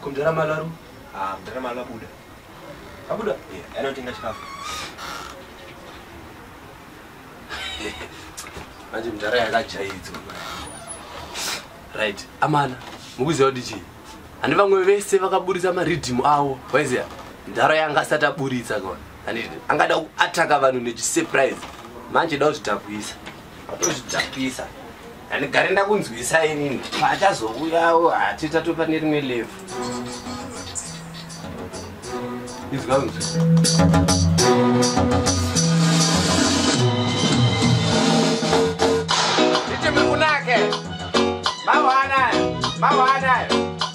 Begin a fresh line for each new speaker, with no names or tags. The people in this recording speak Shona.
ko mzara malaru
ah mzara malaru abuda
abuda
yeah i don't think that's
manje mzara yakajaidzo right amana mukuziva kuti chii handi vamwe vese vakaburitsa maridhimu avo waiziva ndaro yanga asati aburitsa kona handiti angada kuataka vanhu nechisurprise manje da kuzvidhakwisa atozvidhakwisa handigare ndakunzwisa inini paachazouyawo hatitato pane rimwe levu izwa unzwi Mawana! Mawana!